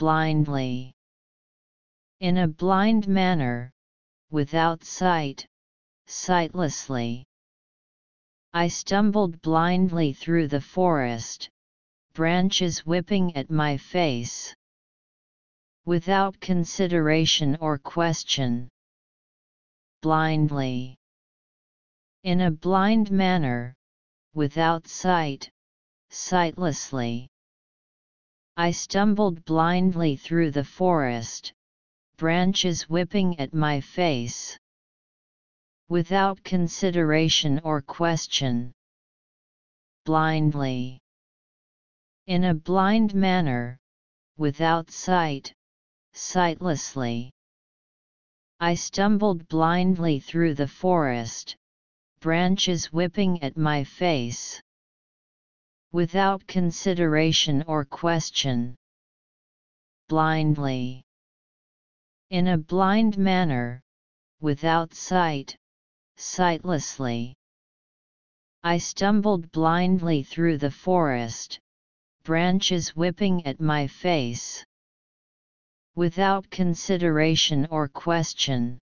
blindly. In a blind manner, without sight, sightlessly. I stumbled blindly through the forest, branches whipping at my face. Without consideration or question. Blindly. In a blind manner, without sight, sightlessly. I stumbled blindly through the forest, branches whipping at my face. Without consideration or question. Blindly. In a blind manner, without sight, sightlessly. I stumbled blindly through the forest, branches whipping at my face. Without consideration or question. Blindly. In a blind manner, without sight, sightlessly. I stumbled blindly through the forest, branches whipping at my face. Without consideration or question.